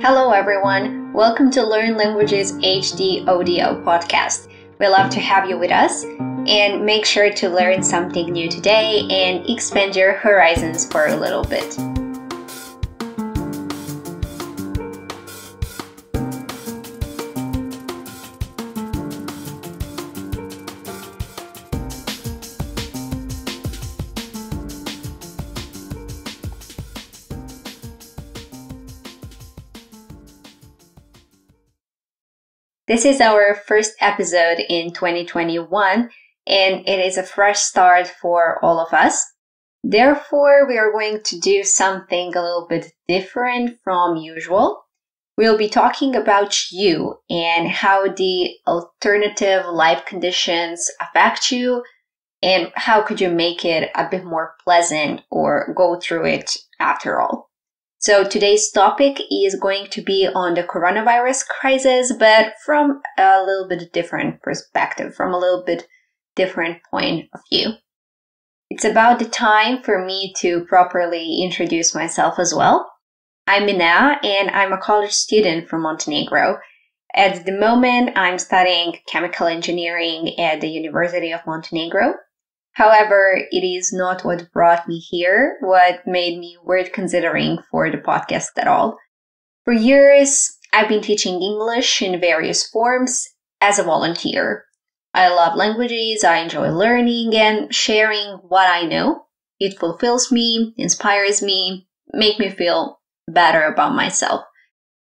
Hello, everyone. Welcome to Learn Languages HD Audio podcast. We love to have you with us and make sure to learn something new today and expand your horizons for a little bit. This is our first episode in 2021, and it is a fresh start for all of us. Therefore, we are going to do something a little bit different from usual. We'll be talking about you and how the alternative life conditions affect you and how could you make it a bit more pleasant or go through it after all. So today's topic is going to be on the coronavirus crisis, but from a little bit different perspective, from a little bit different point of view. It's about the time for me to properly introduce myself as well. I'm Minea and I'm a college student from Montenegro. At the moment, I'm studying chemical engineering at the University of Montenegro. However, it is not what brought me here, what made me worth considering for the podcast at all. For years, I've been teaching English in various forms as a volunteer. I love languages, I enjoy learning and sharing what I know. It fulfills me, inspires me, make me feel better about myself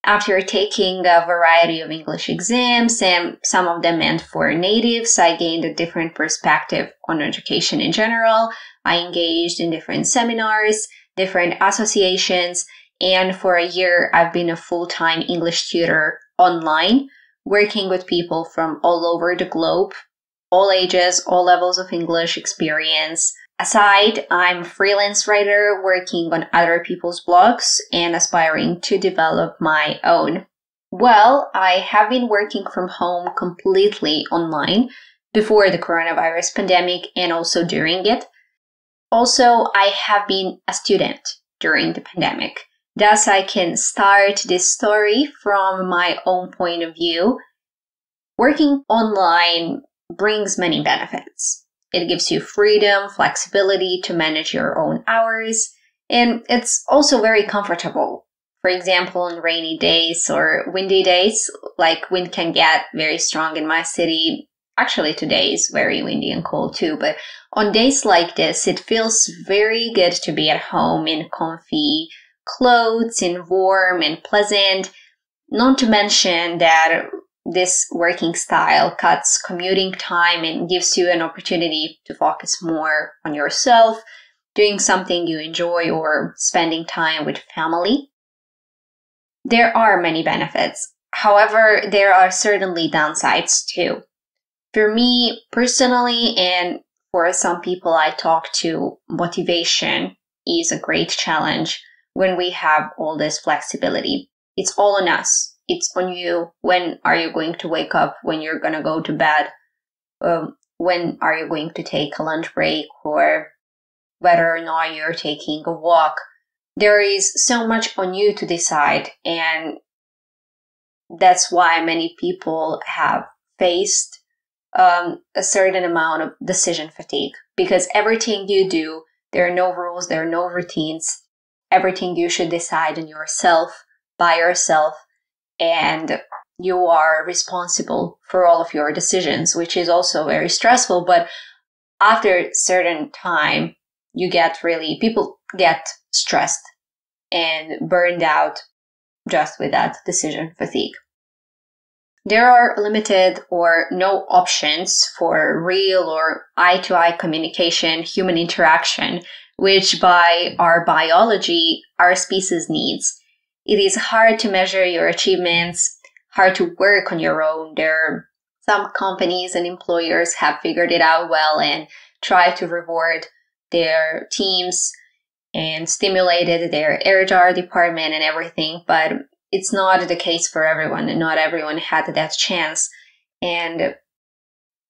after taking a variety of English exams and some of them meant for natives, I gained a different perspective on education in general. I engaged in different seminars, different associations, and for a year I've been a full-time English tutor online, working with people from all over the globe, all ages, all levels of English experience, Aside, I'm a freelance writer working on other people's blogs and aspiring to develop my own. Well, I have been working from home completely online before the coronavirus pandemic and also during it. Also, I have been a student during the pandemic. Thus, I can start this story from my own point of view. Working online brings many benefits. It gives you freedom, flexibility to manage your own hours, and it's also very comfortable. For example, on rainy days or windy days, like wind can get very strong in my city. Actually, today is very windy and cold too, but on days like this, it feels very good to be at home in comfy clothes, in warm and pleasant. Not to mention that this working style cuts commuting time and gives you an opportunity to focus more on yourself, doing something you enjoy, or spending time with family. There are many benefits. However, there are certainly downsides too. For me personally, and for some people I talk to, motivation is a great challenge when we have all this flexibility. It's all on us it's on you. When are you going to wake up? When you're going to go to bed? Um, when are you going to take a lunch break or whether or not you're taking a walk? There is so much on you to decide. And that's why many people have faced um, a certain amount of decision fatigue because everything you do, there are no rules, there are no routines. Everything you should decide on yourself, by yourself, and you are responsible for all of your decisions, which is also very stressful. But after a certain time, you get really, people get stressed and burned out just with that decision fatigue. There are limited or no options for real or eye to eye communication, human interaction, which by our biology, our species needs it is hard to measure your achievements, hard to work on your own. There some companies and employers have figured it out well and try to reward their teams and stimulated their HR department and everything, but it's not the case for everyone and not everyone had that chance. And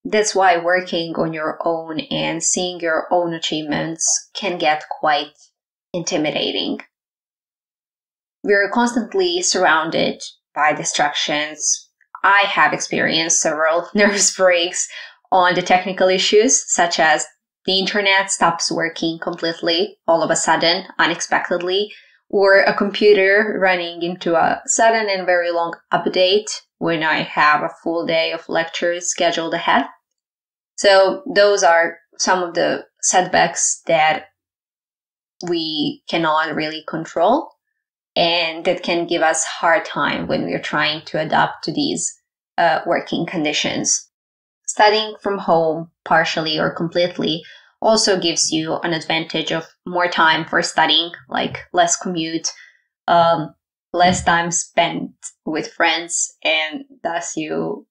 that's why working on your own and seeing your own achievements can get quite intimidating. We're constantly surrounded by distractions. I have experienced several nervous breaks on the technical issues, such as the internet stops working completely all of a sudden, unexpectedly, or a computer running into a sudden and very long update when I have a full day of lectures scheduled ahead. So those are some of the setbacks that we cannot really control and that can give us hard time when we're trying to adapt to these uh, working conditions. Studying from home, partially or completely, also gives you an advantage of more time for studying, like less commute, um, less time spent with friends, and thus you,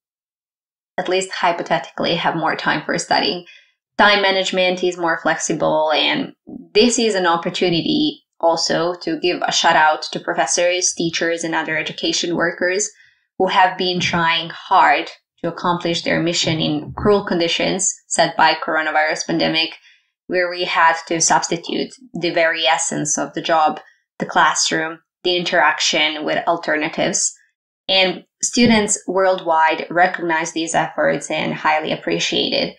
at least hypothetically, have more time for studying. Time management is more flexible, and this is an opportunity also to give a shout out to professors, teachers, and other education workers who have been trying hard to accomplish their mission in cruel conditions set by coronavirus pandemic where we had to substitute the very essence of the job, the classroom, the interaction with alternatives. And students worldwide recognize these efforts and highly appreciate it.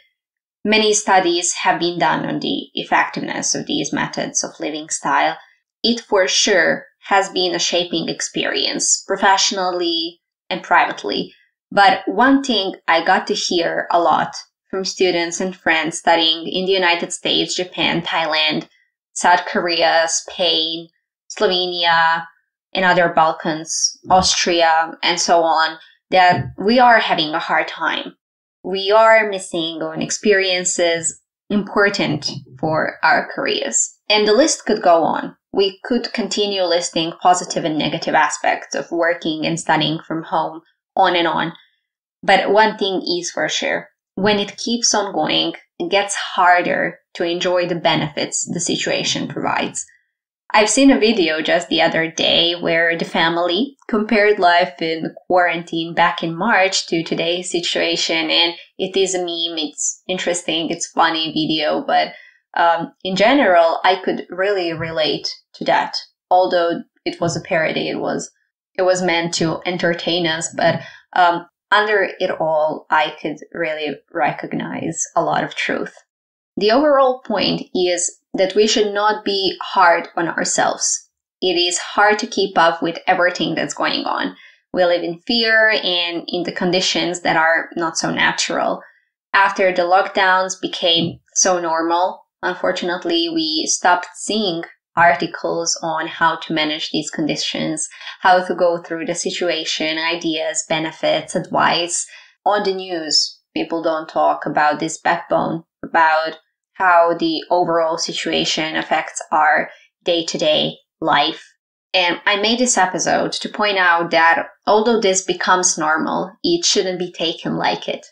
Many studies have been done on the effectiveness of these methods of living style. It for sure has been a shaping experience, professionally and privately. But one thing I got to hear a lot from students and friends studying in the United States, Japan, Thailand, South Korea, Spain, Slovenia, and other Balkans, Austria, and so on, that we are having a hard time. We are missing on experiences important for our careers. And the list could go on. We could continue listing positive and negative aspects of working and studying from home on and on. But one thing is for sure when it keeps on going, it gets harder to enjoy the benefits the situation provides. I've seen a video just the other day where the family compared life in quarantine back in March to today's situation, and it is a meme. It's interesting, it's funny video, but um, in general, I could really relate to that. Although it was a parody, it was it was meant to entertain us, but um, under it all, I could really recognize a lot of truth. The overall point is that we should not be hard on ourselves. It is hard to keep up with everything that's going on. We live in fear and in the conditions that are not so natural. After the lockdowns became so normal, unfortunately, we stopped seeing articles on how to manage these conditions, how to go through the situation, ideas, benefits, advice. On the news, people don't talk about this backbone, about how the overall situation affects our day to day life. And I made this episode to point out that although this becomes normal, it shouldn't be taken like it.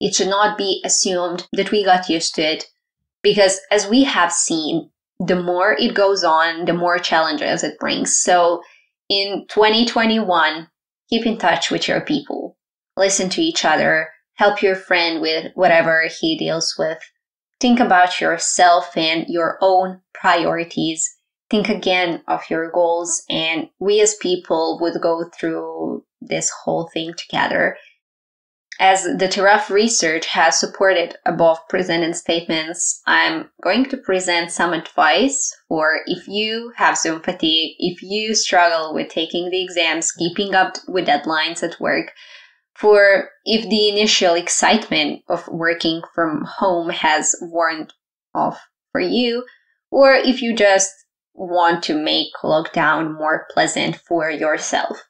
It should not be assumed that we got used to it because as we have seen, the more it goes on, the more challenges it brings. So in 2021, keep in touch with your people, listen to each other, help your friend with whatever he deals with. Think about yourself and your own priorities. Think again of your goals, and we as people would go through this whole thing together as the Tiraf research has supported above presented statements, I'm going to present some advice for if you have Zoom fatigue, if you struggle with taking the exams, keeping up with deadlines at work, for if the initial excitement of working from home has worn off for you, or if you just want to make lockdown more pleasant for yourself.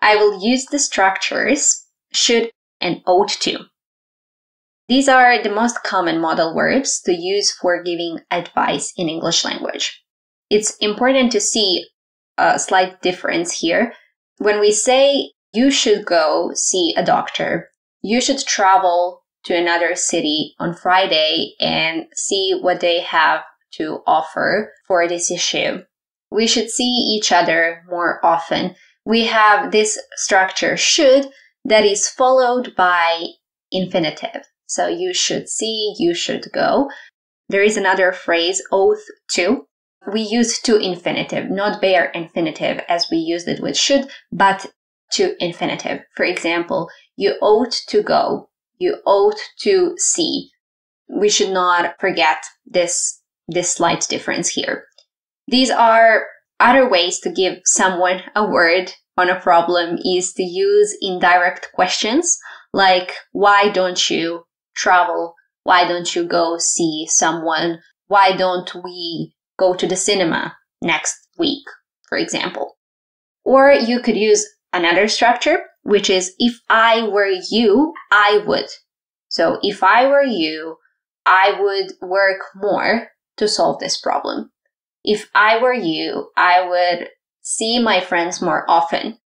I will use the structures should and ought to. These are the most common modal verbs to use for giving advice in English language. It's important to see a slight difference here. When we say you should go see a doctor, you should travel to another city on Friday and see what they have to offer for this issue. We should see each other more often. We have this structure should that is followed by infinitive. So you should see, you should go. There is another phrase, ought to. we use to infinitive, not bare infinitive as we used it with should, but to infinitive. For example, you ought to go, you ought to see. We should not forget this, this slight difference here. These are other ways to give someone a word on a problem is to use indirect questions like, why don't you travel? Why don't you go see someone? Why don't we go to the cinema next week, for example? Or you could use another structure, which is if I were you, I would. So if I were you, I would work more to solve this problem. If I were you, I would see my friends more often.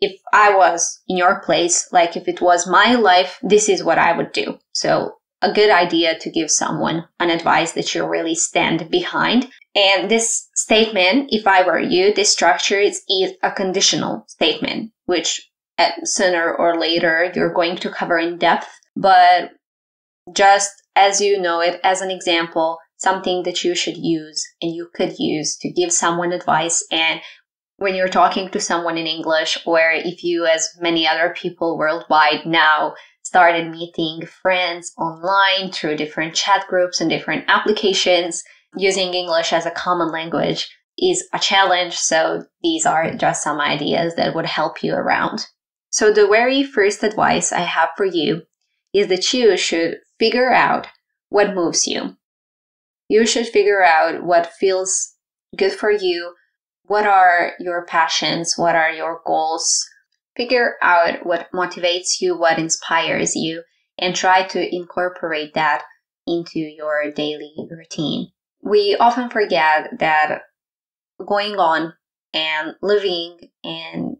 If I was in your place, like if it was my life, this is what I would do. So a good idea to give someone an advice that you really stand behind. And this statement, if I were you, this structure is, is a conditional statement, which sooner or later you're going to cover in depth. But just as you know it as an example, something that you should use and you could use to give someone advice. And when you're talking to someone in English, or if you, as many other people worldwide now, started meeting friends online through different chat groups and different applications, using English as a common language is a challenge. So these are just some ideas that would help you around. So the very first advice I have for you is that you should figure out what moves you you should figure out what feels good for you. What are your passions? What are your goals? Figure out what motivates you, what inspires you, and try to incorporate that into your daily routine. We often forget that going on and living and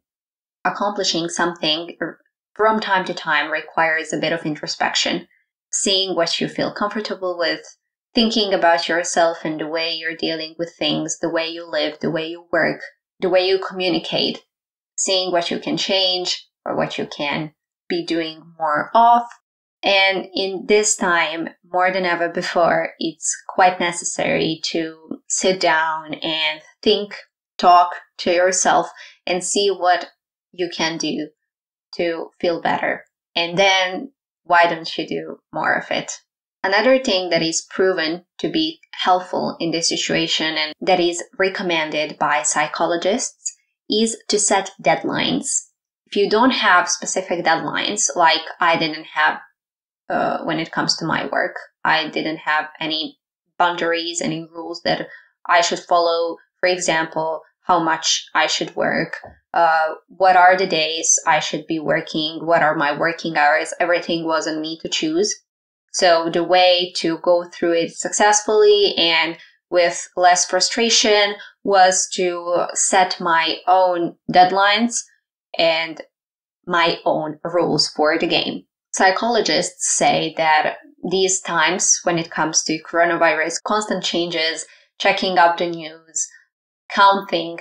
accomplishing something from time to time requires a bit of introspection. Seeing what you feel comfortable with, thinking about yourself and the way you're dealing with things, the way you live, the way you work, the way you communicate, seeing what you can change or what you can be doing more of. And in this time, more than ever before, it's quite necessary to sit down and think, talk to yourself and see what you can do to feel better. And then why don't you do more of it? Another thing that is proven to be helpful in this situation and that is recommended by psychologists is to set deadlines. If you don't have specific deadlines, like I didn't have uh, when it comes to my work, I didn't have any boundaries, any rules that I should follow. For example, how much I should work, uh, what are the days I should be working, what are my working hours. Everything was on me to choose. So the way to go through it successfully and with less frustration was to set my own deadlines and my own rules for the game. Psychologists say that these times, when it comes to coronavirus, constant changes, checking up the news, counting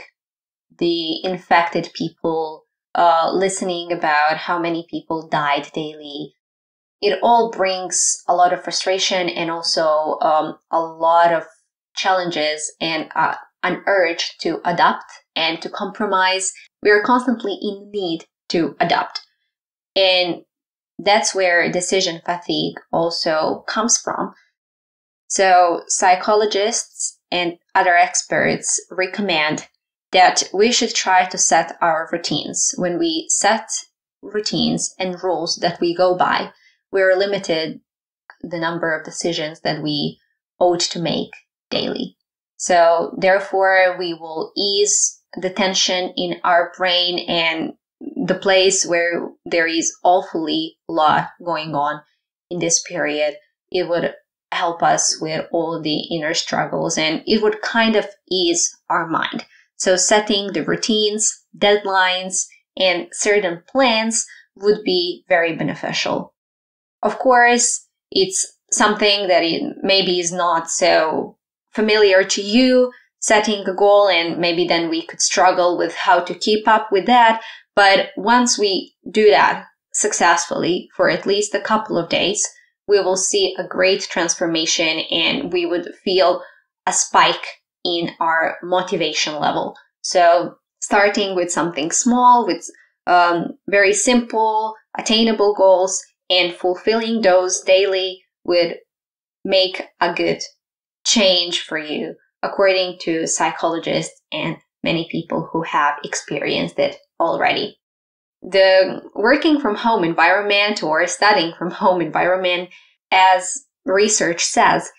the infected people, uh, listening about how many people died daily, it all brings a lot of frustration and also um, a lot of challenges and uh, an urge to adapt and to compromise. We are constantly in need to adapt. And that's where decision fatigue also comes from. So psychologists and other experts recommend that we should try to set our routines. When we set routines and rules that we go by, we're limited the number of decisions that we ought to make daily. So therefore we will ease the tension in our brain and the place where there is awfully a lot going on in this period. It would help us with all the inner struggles and it would kind of ease our mind. So setting the routines, deadlines, and certain plans would be very beneficial of course, it's something that it maybe is not so familiar to you, setting a goal, and maybe then we could struggle with how to keep up with that. But once we do that successfully for at least a couple of days, we will see a great transformation and we would feel a spike in our motivation level. So starting with something small, with um, very simple, attainable goals, and fulfilling those daily would make a good change for you, according to psychologists and many people who have experienced it already. The working from home environment or studying from home environment, as research says,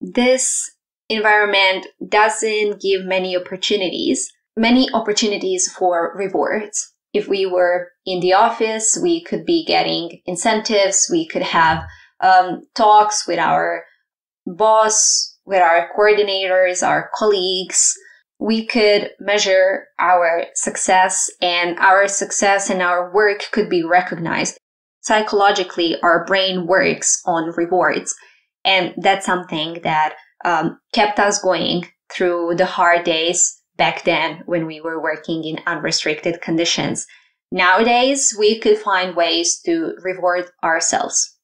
this environment doesn't give many opportunities, many opportunities for rewards. If we were in the office, we could be getting incentives, we could have um, talks with our boss, with our coordinators, our colleagues. We could measure our success, and our success and our work could be recognized. Psychologically, our brain works on rewards. And that's something that um, kept us going through the hard days back then when we were working in unrestricted conditions. Nowadays, we could find ways to reward ourselves.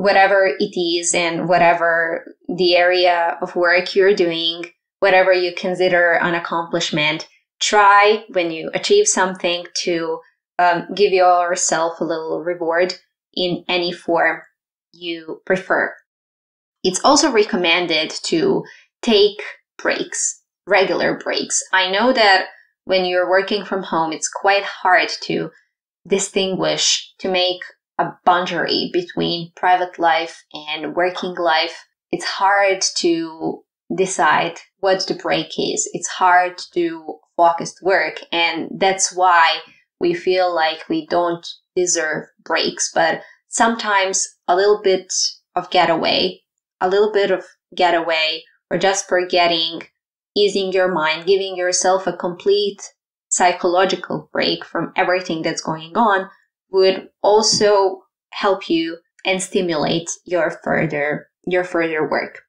Whatever it is and whatever the area of work you're doing, whatever you consider an accomplishment, try when you achieve something to um, give yourself a little reward in any form you prefer. It's also recommended to take breaks, regular breaks. I know that when you're working from home, it's quite hard to distinguish, to make a boundary between private life and working life. It's hard to decide what the break is. It's hard to focus work. And that's why we feel like we don't deserve breaks. But sometimes a little bit of getaway a little bit of getaway or just forgetting, easing your mind, giving yourself a complete psychological break from everything that's going on would also help you and stimulate your further your further work.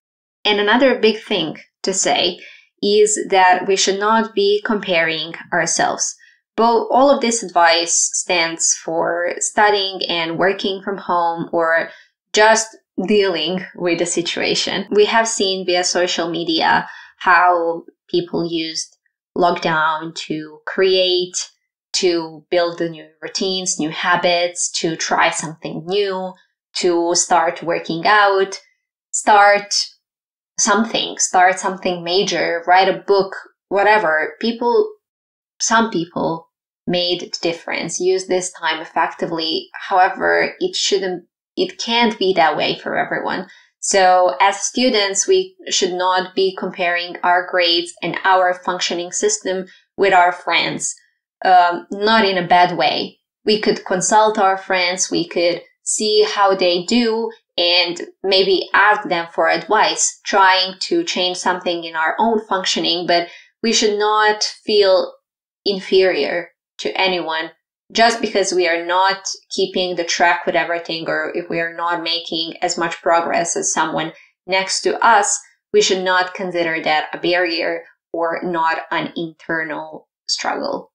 And another big thing to say is that we should not be comparing ourselves. But all of this advice stands for studying and working from home or just dealing with the situation. We have seen via social media how people used lockdown to create, to build the new routines, new habits, to try something new, to start working out, start something, start something major, write a book, whatever. People, some people made the difference, use this time effectively. However, it shouldn't it can't be that way for everyone. So as students, we should not be comparing our grades and our functioning system with our friends. Um, not in a bad way. We could consult our friends. We could see how they do and maybe ask them for advice, trying to change something in our own functioning, but we should not feel inferior to anyone just because we are not keeping the track with everything or if we are not making as much progress as someone next to us, we should not consider that a barrier or not an internal struggle.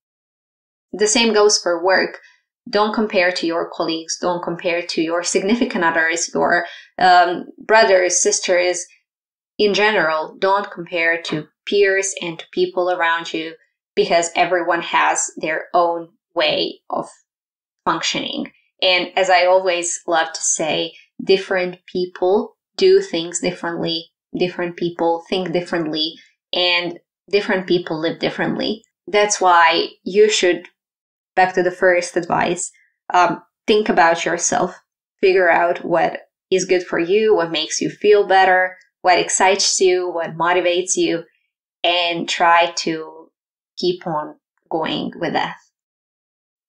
The same goes for work. Don't compare to your colleagues. Don't compare to your significant others, your um, brothers, sisters. In general, don't compare to peers and to people around you because everyone has their own way of functioning. And as I always love to say, different people do things differently, different people think differently, and different people live differently. That's why you should, back to the first advice, um, think about yourself, figure out what is good for you, what makes you feel better, what excites you, what motivates you, and try to keep on going with that.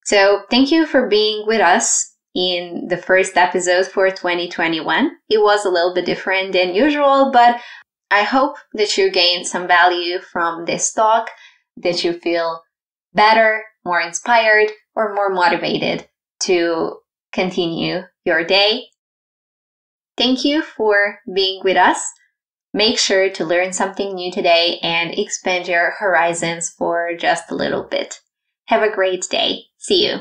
So thank you for being with us in the first episode for 2021. It was a little bit different than usual, but I hope that you gained some value from this talk, that you feel better, more inspired, or more motivated to continue your day. Thank you for being with us. Make sure to learn something new today and expand your horizons for just a little bit. Have a great day. See you.